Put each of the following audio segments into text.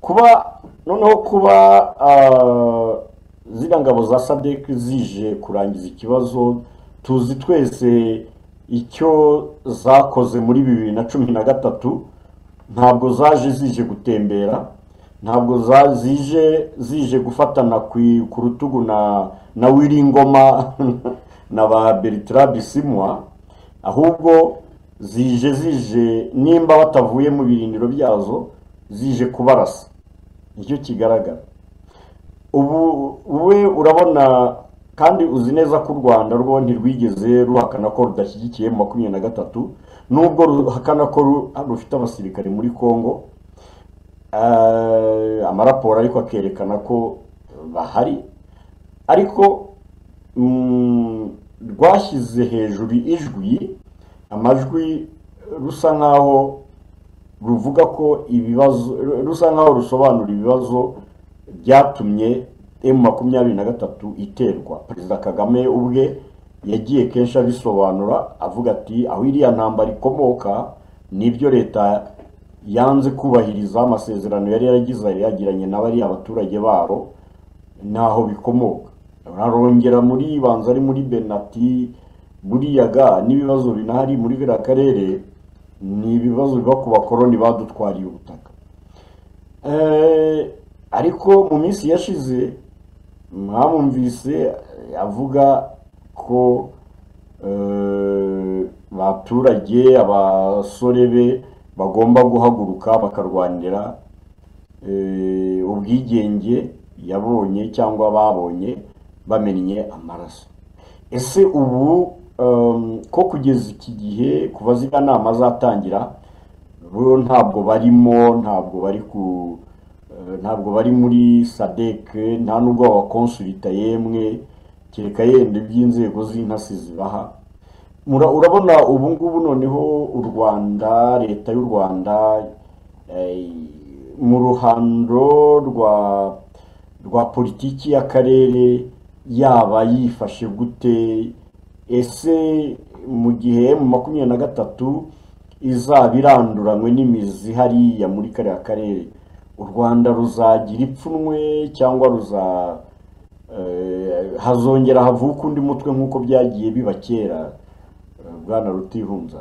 kuba noneho kuba ah, ziriya ngabo za sadek zije kurangiza ikibazo tuzi twese icyo zakoze muri bibiri na cumi na gatatu ntabwo zaje zije gutembera ntabwo zije zije gufatana ku rutugu na na wiringoma na ba bertrand bisimwa ahubwo zije zije nimba batavuye mu birindiro byazo zije kubarasa. Nicyo kigaragara. Ubu we urabona kandi uzi neza ko u rwanda rwo ntirwigeze ruhakana ko rudashyigikiye mu makumyabiri na gatatu nubwo ruhakana ko ru- rufite abasirikare muri congo Eh, amaraporo ariko akerekana ko bahari. Ariko mm, rwashyize hejuru ijwi amajwi rusa nkaho ruvuga ko ibibazo rusa nkaho rusobanura ibibazo byatumye emu makumyabiri na gatatu iterwa. Perezida kagame ubwe yagiye kenshi abisobanura avuga ati aho iriya ntambara ikomoka ni byo leta yanze kubahiriza amasezerano yari yaragize yagiranye n'abariya abaturage babo naho bikomoka. Arongera muri banza ari muri benati buriya ga n'ibibazo binahari muri biriya karere ni ibibazo biba ku bakoroni badutwariye ubutaka Eh, ariko mu minsi yashize mwamwumvise avuga ko eh, abaturage abasore be bagomba guhaguruka bakarwanira ubwigenge yabonye cyangwa babonye bamennye amaraso ese ubu ko kugeza iki gihe kuva ziriya nama zatangira bo ntabwo barimo ntabwo bari ku eh, ntabwo bari muri sadek nta nubwo babakonsulita yemwe. Kereka yenda iby'inzego z'intasi zibaha. Urabona ubu ngubu noneho u rwanda leta y'u rwanda eh, mu ruhando rwa rwa politiki y'akarere yaba yifashe gute? Ese mu gihe mu makumyabiri na gatatu izaba iranduranywe n'imizi hariya muri kariya karere. U rwanda ruzagira ipfunwe cyangwa ruza eh, hazongera havuka undi mutwe nk'uko byagiye biba kera. Eh, bwana rutihunza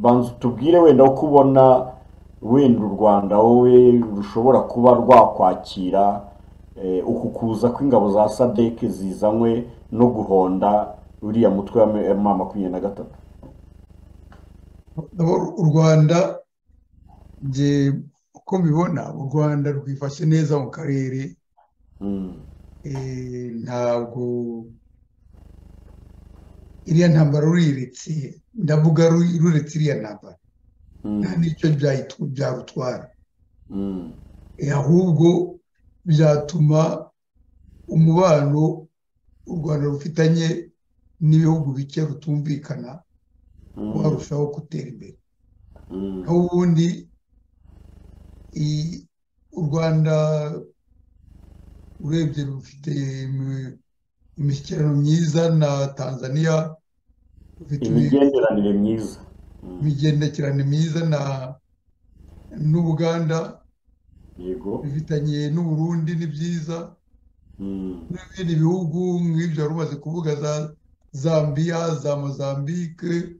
banza utubwire wenda uko ubona wenda u rwanda wowe rushobora kuba rwakwakira eh, uku kuza kw'ingabo za sadek zizanywe no guhonda uriya mutwe wa M makumyabiri na gatatu. U rwanda uko mbibona u rwanda rwifashe neza mu karere. Mm, eh, ntabwo iriya ntambara ruriretse ndavuga ru- ruretse iriya ntambara. Mm, nta n'icyo byarutwara. Mm, Eh, ahubwo byatuma umubano u rwanda rufitanye n'ibihugu bike rutumvikana mm, warushaho gutera imbere. Mm, naho ubundi i- u rwanda urebye rufite imi- imishyikirano myiza na tanzania imigenderanire myiza. Mm, imigendekerane myiza na n'ubuganda yego. bifitanye n'uburundi ni byiza. Mm, n'ibindi bihugu nk'ibyo wari umaze kuvuga za zambia za mozambique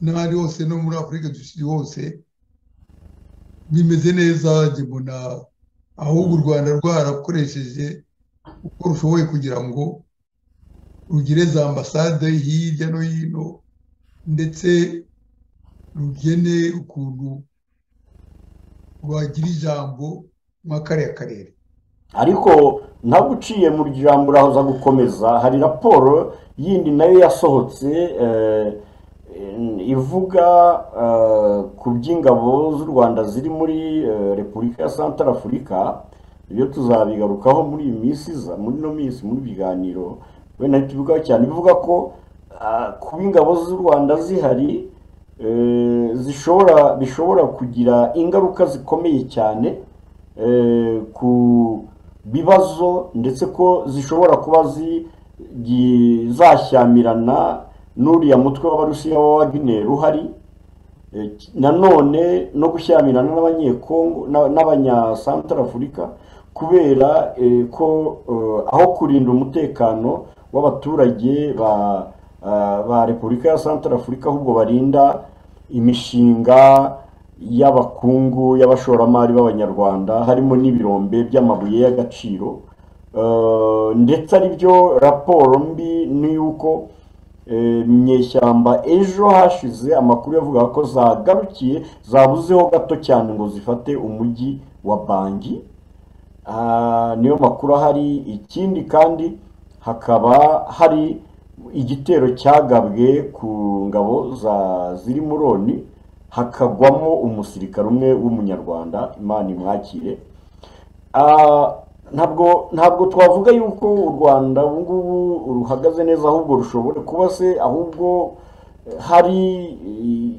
n'ahandi hose no muri afurika du Sud hose. Bimeze neza mbona ahubwo u rwanda rwarakoresheje uko rushoboye kugira ngo rugire za ambasade hirya no hino ndetse rugene ukuntu rwagira ijambo muri kariya karere ariko ntabwo uciye mu jambo urahoza gukomeza hari raporo yindi na yo yasohotse eh, ivuga eh, ku by'ingabo z'u rwanda ziri muri eh, repubulika ya santara afurika ibyo tuzabigarukaho muri iyi minsi iza muri ino minsi muri biganiro wenda tubivugaho cyane bivuga ko kuba ingabo z'u rwanda zihari zishobora bishobora kugira ingaruka zikomeye cyane ku bibazo ndetse ko zishobora kuba zashyamirana n'uriya mutwe w'abarusiya wa Wagner uhari Eh, nanone no gushyamirana n'abanyekongo na- n'abanyasantarafurika kubera eh, ko eh, aho kurinda umutekano w'abaturage ba ba repubulika ya santarafurika ahubwo barinda imishinga y'abakungu y'abashoramari b'abanyarwanda harimo n'ibirombe by'amabuye y'agaciro Eh, ndetse ari byo raporo mbi ni yuko eh, inyeshyamba ejo hashize amakuru yavuga ko zagarukiye zabuzeho gato cyane ngo zifate umujyi wa bangi. Ah, niyo makuru ahari. Ikindi kandi hakaba hari igitero cyagabwe ku ngabo za ziri muri oni hakagwamo umusirikare umwe w'umunyarwanda imana imwakire. Ah, ntabwo ntabwo twavuga yuko u rwanda ubu ngubu ruhagaze neza ahubwo rushobora kuba se ahubwo hari eh,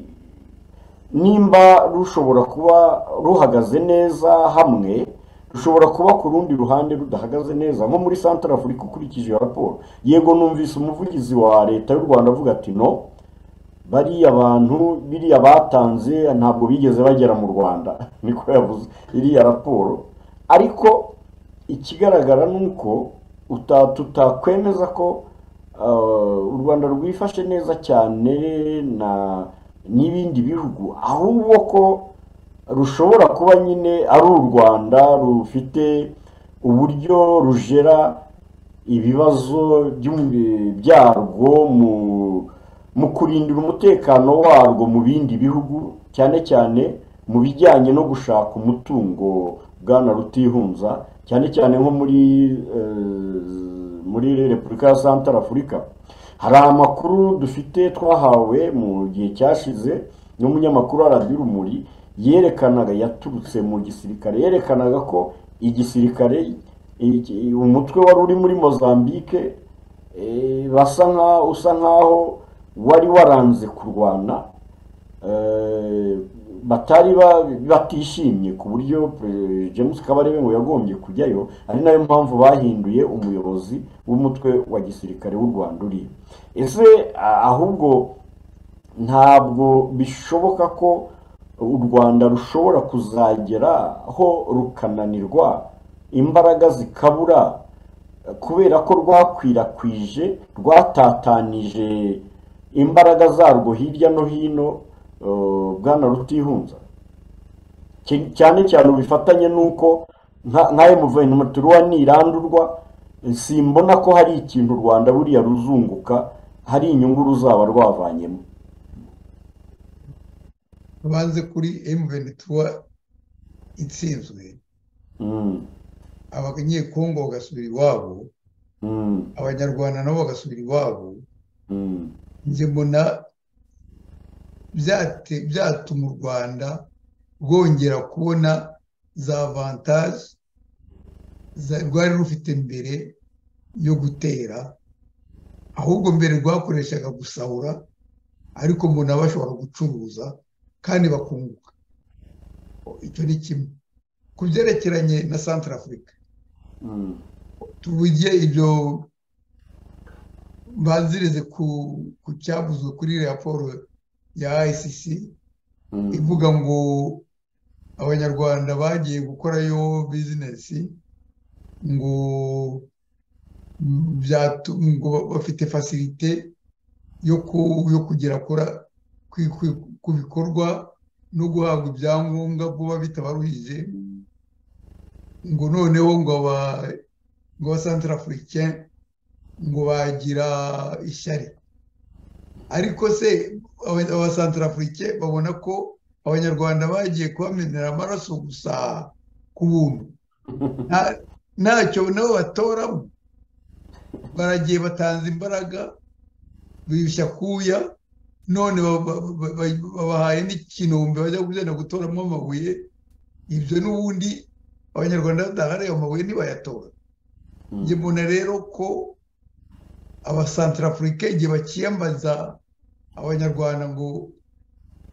nimba rushobora kuba ruhagaze neza hamwe rushobora kuba ku rundi ruhande rudahagaze neza. Nko muri santara afurika ukurikije iyo raporo yego numvise umuvugizi wa leta y'u rwanda avuga ati no. Bariya bantu biriya batanze ntabwo bigeze bagera mu rwanda niko yavuze iriya raporo. Ariko ikigaragara ni uko uta- tutakwemeza ko uh, u rwanda rwifashe neza cyane n'ibindi bihugu ahubwo ko rushobora kuba nyine ari u rwanda rufite uburyo rujera ibibazo byarwo mu mu kurindira umutekano warwo mu bindi bihugu cyane cyane mu bijyanye no gushaka umutungo bwana rutihunza cyane cyane nko muri eh, muri repubulika ya santara afurika hari amakuru dufite twahawe mu gihe cyashize n'umunyamakuru radiyo urumuri yerekanaga yaturutse mu gisirikare yerekanaga ko igisirikare umutwe wari uri muri mozambique eh, basa nka usa nkaho wari waranze kurwana eh, batari ba- batishimye ku buryo James Kabarebe ngo yagombye kujyayo ari na yo mpamvu bahinduye umuyobozi w'umutwe wa gisirikare w'u Rwanda uri. Ese ahubwo ntabwo bishoboka ko u Rwanda rushobora kuzageraho rukananirwa imbaraga zikabura kubera ko rwakwirakwije rwatatanije imbaraga zarwo hirya no hino eh, bwana rutihunza. Cy- cyane cyane ubifatanye n'uko nka nka emuverinoma turuwa nirandurwa simbona ko hari ikintu u rwanda buriya ruzunguka hari inyungu ruzaba rwavanyemo. Banze kuri M23 itsinzwe. Mm, abanyekongo bagasubira iwabo. Mm, abanyarwanda nabo bagasubira iwabo. Njye mbona byatuma u rwanda rwongera kubona za avantaje za- rwari rufite mbere yo gutera ahubwo mbere rwakoreshaga gusahura ariko mbona bashobora gucuruza kandi bakunguka. Icyo ni kimwe. Ku byerekeranye na santara afurika mm, tuvuge ibyo banzirize ku cyavuzwe kuri raporo ya ICC mm, ivuga ngo abanyarwanda bagiye gukorayo bizinesi ngo bafite fasilite yo ku- yo kugera ku- bikorwa no guhabwa ibyangombwa vuba bitabaruhije ngo noneho ngo aba ngo aba ngo bagira ishyari. Ariko se aba- abasantara afurike babona ko abanyarwanda bagiye kubamenera amaraso gusa ku buntu. Nta- ntacyo nabo batoramo baragiye batanze imbaraga biyushya kuya none ba- ba- ba- ba- babahaye n'ikinombe bajya kugenda gutoramo amabuye. Ibyo n'ubundi abanyarwanda badahari ayo mabuye ntibayatora. Mm. njye mbona rero ko abasantara afurika igihe bakiyambaza abanyarwanda ngo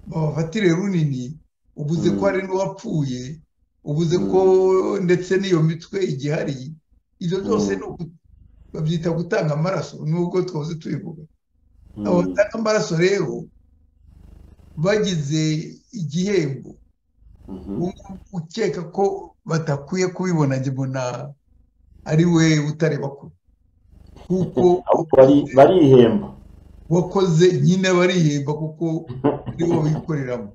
babafatire runini ubuze ko hari n'uwapfuye ubuze ko ndetse n'iyo mitwe igihari. Ibyo byose Mm. ni ugu- babyita gutanga amaraso nubwo twahoze tubivuga. Abo batanga amaraso rero bagize igihembo. Ukeka ko batakwiye kubibona njye mbona ari we utari bakuru kuko barihemba. wakoze nyine barihemba kuko ari bo bikoreramo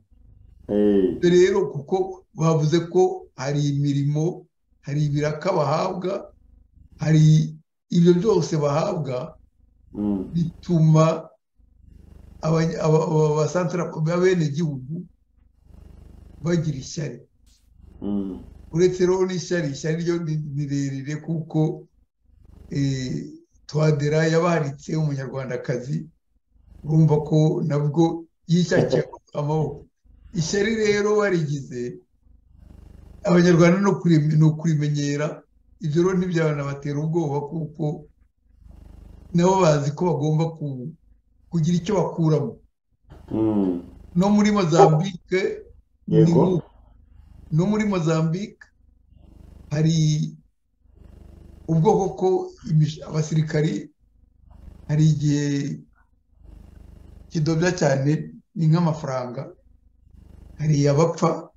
rero kuko bavuze ko hari imirimo hari ibiraka bahabwa hari ibyo byose bahabwa bituma abenegihugu bagira ishyari. Uretse rero n'ishyari ishyari ryo ni rirerire kuko twadera yabaharitse umunyarwandakazi urumva ko nabwo yishyakiye amaboko ishyari rero barigize abanyarwanda ni ukurimenyera ibyo rero ntibyanabatera ubwoba kuko nabo bazi ko bagomba kugira icyo bakuramo. No muri mozambique no muri mozambique hari ubwoko ko abasirikari hari igihe kidobya cyane ni nk'amafaranga. Hari abapfa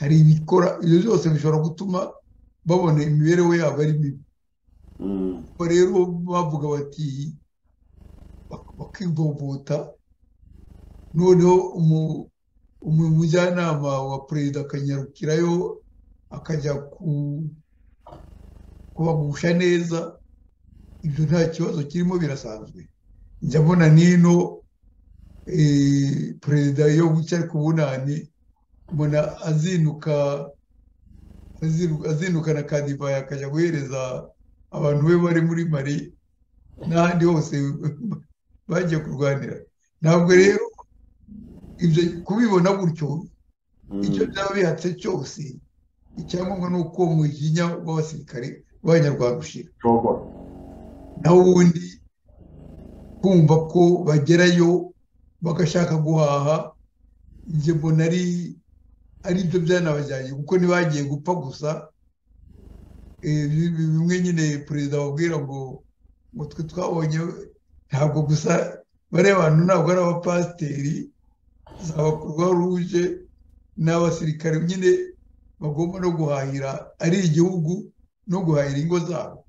hari ibikora ibyo byose bishobora gutuma babona imibereho yabo ari mibi. Rero bavuga bati bakivovota noneho umujyanama wa perezida akanyarukirayo akajya kubagusha neza ibyo nta kibazo kirimo birasanzwe. Njya mbona n'ino perezida yo wicaye ku bunani mbona azinuka azinukana kadivayi akajya guhereza abantu be bari muri mari n'ahandi hose bagiye kurwanira. Ntabwo rero ibyo kubibona gutyo icyo byaba bihatse cyose icyangombwa ni uko umujinya w'abasirikare b'abanyarwanda ushira naho ubundi kumva ko bagerayo bagashaka guhaha njye mbona ari ari byo byanabajyanye kuko ntibagiye gupfa gusa. Bimwe nyine perezida babwira ngo ngo twe twabonye ntabwo gusa bariya bantu ntabwo ari abapasiteri za ruje ni abasirikare nyine bagomba no guhahira ari igihugu. No guhahira ingo zabo